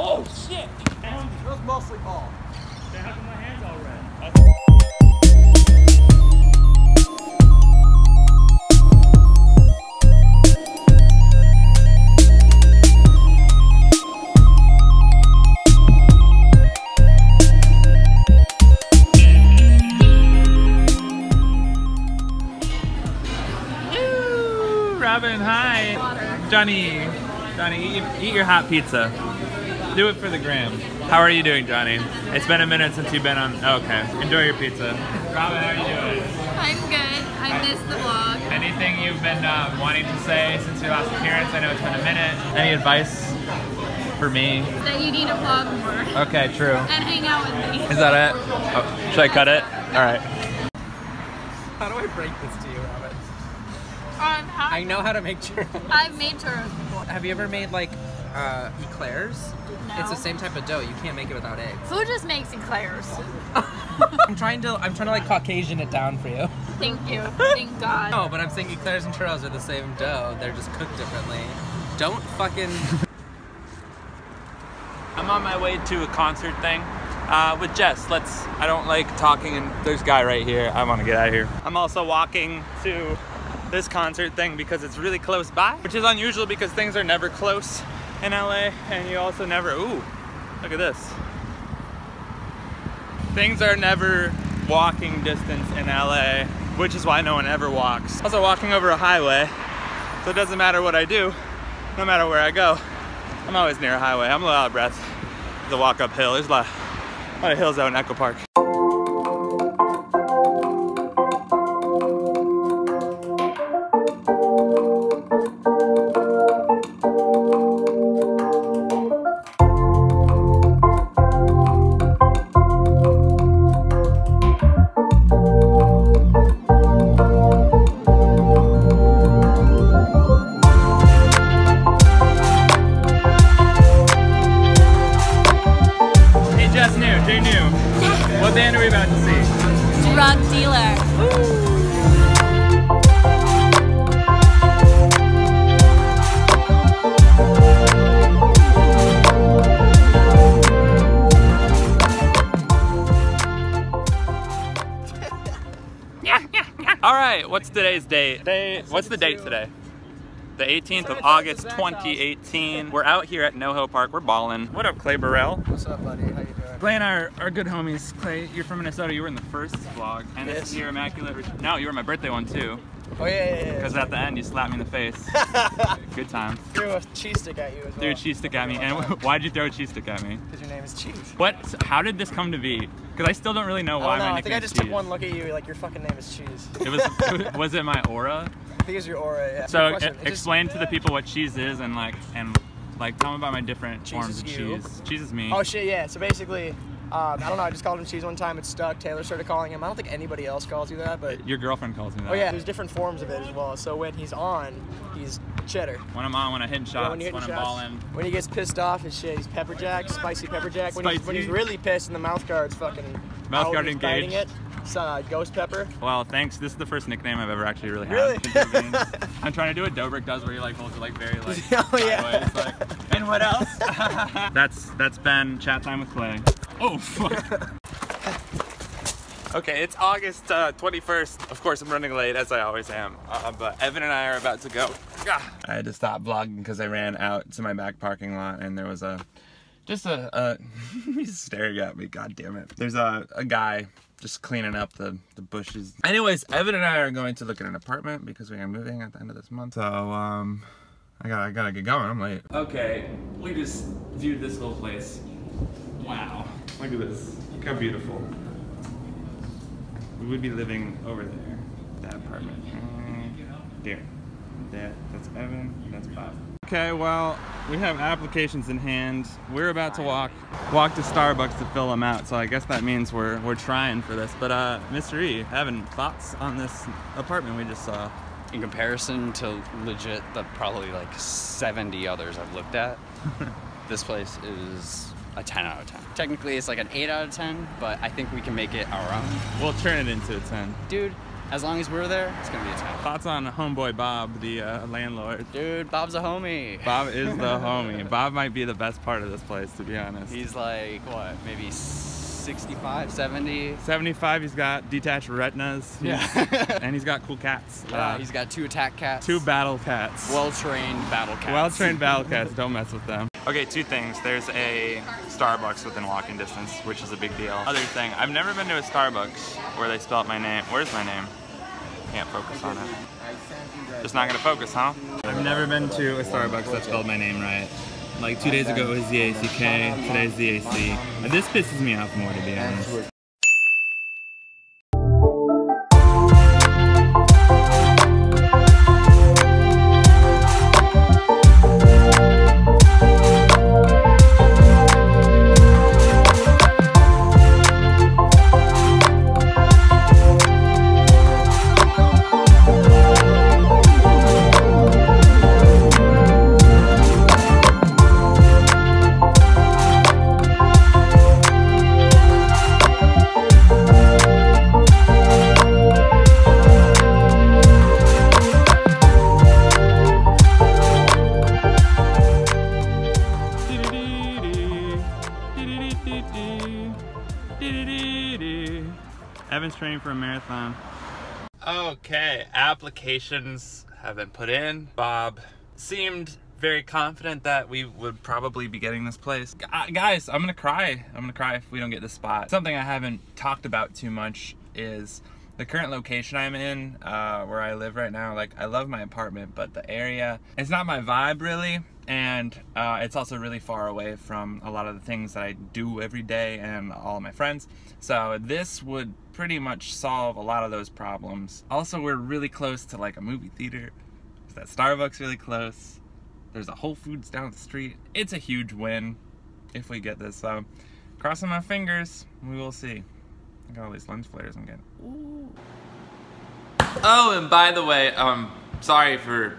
Oh shit! It was mostly ball. How come my hands all red? Woo! Robin, hi. Johnny, Johnny, eat, eat your hot pizza. Do it for the gram. How are you doing, Johnny? It's been a minute since you've been on. Okay, enjoy your pizza. Robin, how are you doing? I'm good. I missed the vlog. Anything you've been uh, wanting to say since your last appearance? I know it's been a minute. Any advice for me? That you need to vlog more Okay, true. and hang out with me. Is that it? Oh, should I cut it? All right. How do I break this to you, Robin? Um, how, I know how to make churros. I've made churros before. Have you ever made like uh, eclairs? No. It's the same type of dough. You can't make it without eggs. Who just makes eclairs? I'm trying to I'm trying to like Caucasian it down for you. Thank you. Thank God. No, but I'm saying eclairs and churros are the same dough. They're just cooked differently. Don't fucking. I'm on my way to a concert thing uh, with Jess. Let's. I don't like talking, and there's a guy right here. I want to get out of here. I'm also walking to this concert thing because it's really close by, which is unusual because things are never close in LA, and you also never. Ooh, look at this. Things are never walking distance in LA, which is why no one ever walks. Also, walking over a highway, so it doesn't matter what I do, no matter where I go. I'm always near a highway. I'm a little out of breath. The walk uphill. There's a lot, a lot of hills out in Echo Park. Band are we about to see? Drug dealer. All right, what's today's date? Today, what's the date today? The 18th of August, 2018. We're out here at NoHo Park. We're balling. What up, Clay Burrell? What's up, buddy? How you doing? Clay and I are, are good homies. Clay, you're from Minnesota. You were in the first vlog, and this Yes. is your immaculate. Ret- no, you were my birthday one too. Oh yeah, yeah, yeah. Because at the end you slapped me in the face. Good times. Threw a cheese stick at you as well. Threw a cheese stick at me, and why'd you throw a cheese stick at me? Because your name is Cheese. What? How did this come to be? Because I still don't really know I why don't know. my I think I just cheese. took one look at you, like your fucking name is Cheese. It was. was it my aura? I think it's your aura. Yeah. So e- It just- explain to the people what cheese is and like and like tell me about my different Cheese forms of cheese. Cheese is me. Oh shit, yeah. So basically, um, I don't know. I just called him Cheese one time. It stuck. Taylor started calling him. I don't think anybody else calls you that, but Your girlfriend calls me that. oh yeah, there's different forms of it as well. So when he's on, he's cheddar. When I'm on, when I hit shots, Yeah, when, when, you're I'm balling. When he gets pissed off, his shit, he's pepper jack, spicy pepper jack. When he's, when he's really pissed and the mouth guard's fucking Mouth out guard and engaged. it, uh, ghost pepper. Well, thanks. This is the first nickname I've ever actually really had. Really? I'm trying to do what Dobrik does, where he like holds it like very like. Oh, yeah. like, and what else? that's that's been chat time with Clay. Oh fuck. Okay, it's August uh, 21st. Of course, I'm running late, as I always am. Uh, but Evan and I are about to go. Gah. I had to stop vlogging because I ran out to my back parking lot and there was a, just a, a he's staring at me, god damn it. There's a, a guy just cleaning up the, the bushes. Anyways, Evan and I are going to look at an apartment because we are moving at the end of this month. So, um, I gotta, I gotta get going, I'm late. Okay, we just viewed this little place. Wow, look at this, look how beautiful. We would be living over there, that apartment. Mm, There. That, that's Evan, that's Bob. Okay, well, we have applications in hand. We're about to walk walk to Starbucks to fill them out, so I guess that means we're we're trying for this. But uh, Mr. E, having thoughts on this apartment we just saw? in comparison to legit the probably like 70 others I've looked at, this place is a 10 out of 10. Technically, it's like an 8 out of 10, but I think we can make it our own. We'll turn it into a 10. Dude, as long as we're there, it's gonna be a time. Thoughts on homeboy Bob, the uh, landlord? Dude, Bob's a homie. Bob is the homie. Bob might be the best part of this place, to be honest. He's like what, maybe 65, 70. 75. He's got detached retinas. Yeah. and he's got cool cats. Yeah, Uh, he's got two attack cats. two battle cats. well-trained battle cats. Well-trained battle cats. Don't mess with them. Okay, two things. There's a Starbucks within walking distance, which is a big deal. Other thing, I've never been to a Starbucks where they spell my name. Where's my name? Can't focus on it. Just not gonna focus, huh? I've never been to a Starbucks that spelled my name right. Like two days ago it was the ACK, today's the AC. This pisses me off more to be honest. Evan's training for a marathon. Okay, applications have been put in. Bob seemed very confident that we would probably be getting this place. Gu- uh, Guys, I'm gonna cry. I'm gonna cry if we don't get this spot. Something I haven't talked about too much is the current location I'm in, uh, where I live right now. Like, I love my apartment, but the area, it's not my vibe really. And uh, it's also really far away from a lot of the things that I do every day and all my friends. So this would pretty much solve a lot of those problems. Also, we're really close to like a movie theater. Is that Starbucks really close. There's a Whole Foods down the street. It's a huge win if we get this. So, crossing my fingers, we will see. Look at all these lens flares I'm getting. Oh, and by the way, um, sorry for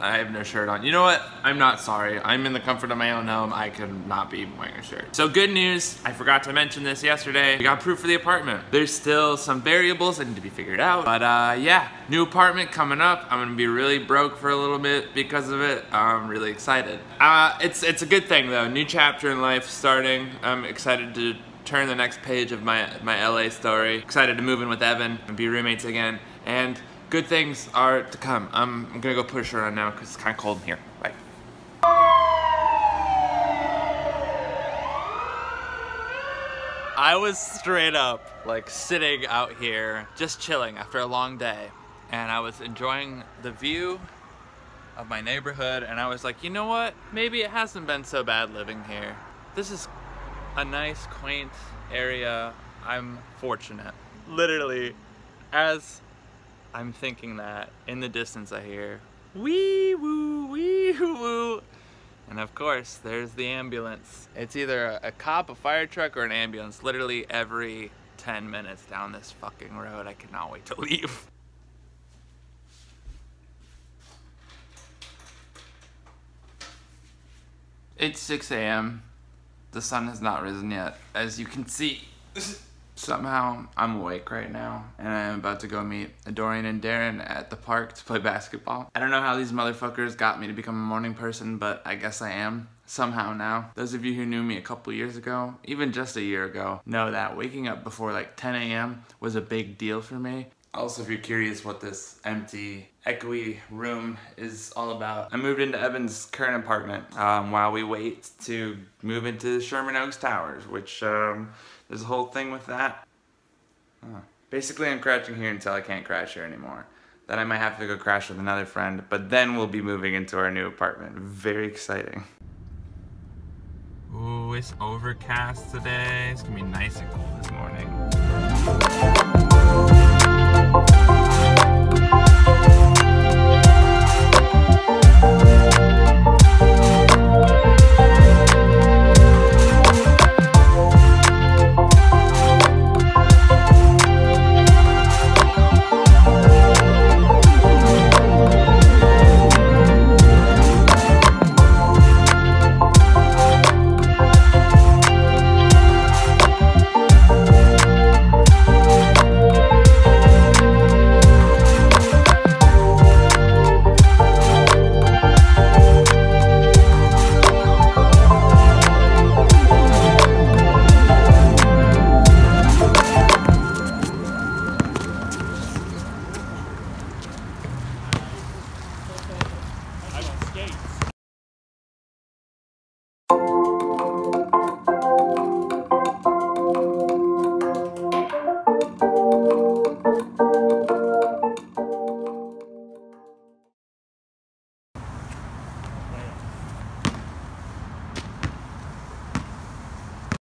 I have no shirt on. You know what? I'm not sorry. I'm in the comfort of my own home. I could not be wearing a shirt. So good news. I forgot to mention this yesterday. We got proof for the apartment. There's still some variables that need to be figured out. But uh, yeah, new apartment coming up. I'm gonna be really broke for a little bit because of it. I'm really excited. Uh, it's it's a good thing though. New chapter in life starting. I'm excited to turn the next page of my my LA story. Excited to move in with Evan and be roommates again. And good things are to come. I'm, I'm gonna go put a shirt on now because it's kind of cold in here. Bye. I was straight up like sitting out here just chilling after a long day and I was enjoying the view of my neighborhood and I was like, you know what? Maybe it hasn't been so bad living here. This is a nice, quaint area. I'm fortunate. Literally, as I'm thinking that, in the distance I hear, wee woo, wee woo. And of course, there's the ambulance. It's either a, a cop, a fire truck, or an ambulance literally every 10 minutes down this fucking road. I cannot wait to leave. It's 6 a.m. The sun has not risen yet. As you can see, somehow I'm awake right now and I am about to go meet Dorian and Darren at the park to play basketball. I don't know how these motherfuckers got me to become a morning person, but I guess I am. Somehow now. Those of you who knew me a couple years ago, even just a year ago, know that waking up before like 10 a.m. was a big deal for me. Also, if you're curious what this empty, echoey room is all about, I moved into Evan's current apartment um, while we wait to move into Sherman Oaks Towers, which um, there's a whole thing with that. Huh. Basically, I'm crouching here until I can't crash here anymore. Then I might have to go crash with another friend, but then we'll be moving into our new apartment. Very exciting. Ooh, it's overcast today. It's gonna be nice and cool this morning.